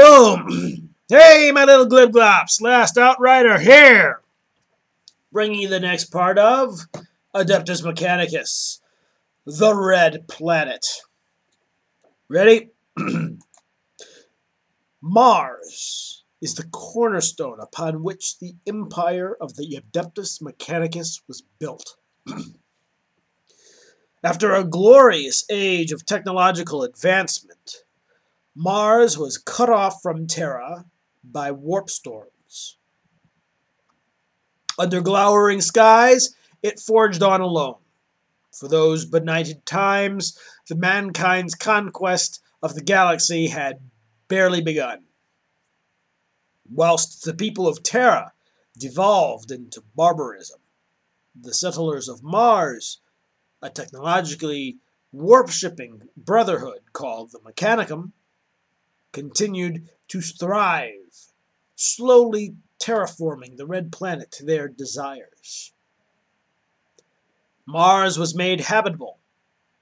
Boom! hey, my little glibglops, last outrider here! Bringing you the next part of Adeptus Mechanicus, the Red Planet. Ready? Mars is the cornerstone upon which the empire of the Adeptus Mechanicus was built. After a glorious age of technological advancement, Mars was cut off from Terra by warp storms. Under glowering skies, it forged on alone. For those benighted times, the mankind's conquest of the galaxy had barely begun. Whilst the people of Terra devolved into barbarism, the settlers of Mars, a technologically warp-shipping brotherhood called the Mechanicum, continued to thrive, slowly terraforming the red planet to their desires. Mars was made habitable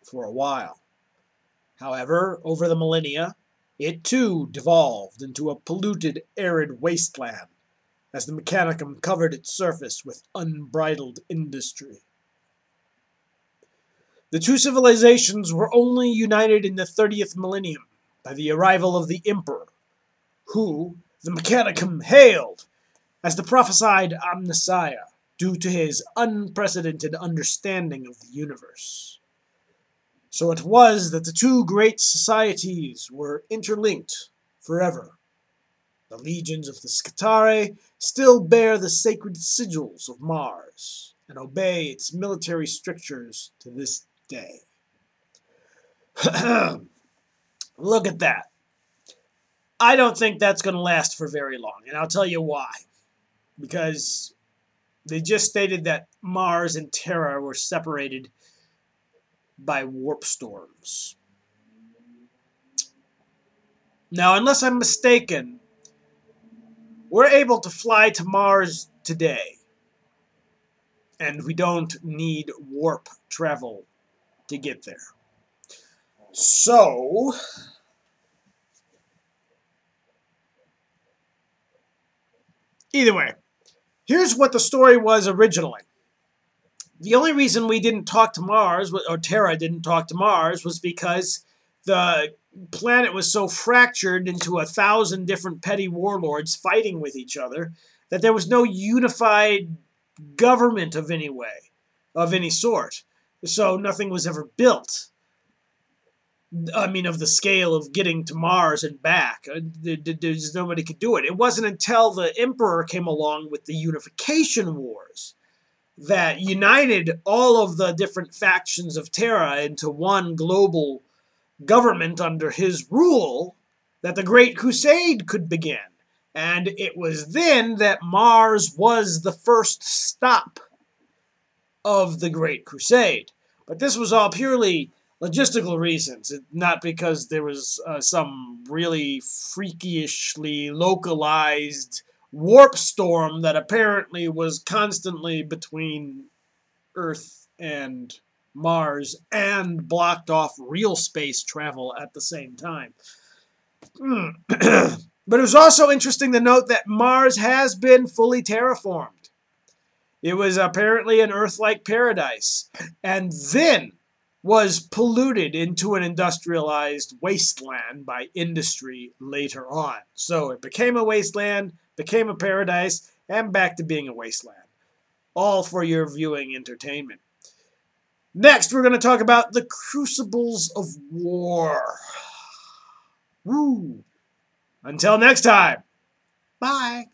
for a while. However, over the millennia, it too devolved into a polluted, arid wasteland as the Mechanicum covered its surface with unbridled industry. The two civilizations were only united in the 30th millennium by the arrival of the Emperor, who the Mechanicum hailed as the prophesied Omnissiah due to his unprecedented understanding of the universe. So it was that the two great societies were interlinked forever. The legions of the Skitarii still bear the sacred sigils of Mars and obey its military strictures to this day. Look at that. I don't think that's going to last for very long, and I'll tell you why. Because they just stated that Mars and Terra were separated by warp storms. Now, unless I'm mistaken, we're able to fly to Mars today. And we don't need warp travel to get there. So, either way, here's what the story was originally. The only reason we didn't talk to Mars, or Terra didn't talk to Mars, was because the planet was so fractured into a thousand different petty warlords fighting with each other that there was no unified government of any way, of any sort. So nothing was ever built. I mean, of the scale of getting to Mars and back. Uh, there's nobody could do it. It wasn't until the Emperor came along with the Unification Wars that united all of the different factions of Terra into one global government under his rule that the Great Crusade could begin. And it was then that Mars was the first stop of the Great Crusade. But this was all purely logistical reasons, not because there was uh, some really freakishly localized warp storm that apparently was constantly between Earth and Mars and blocked off real space travel at the same time. But it was also interesting to note that Mars has been fully terraformed. It was apparently an Earth like paradise. And then was polluted into an industrialized wasteland by industry later on. So it became a wasteland, became a paradise, and back to being a wasteland. All for your viewing entertainment. Next, we're going to talk about the crucibles of war. Woo! Until next time, bye.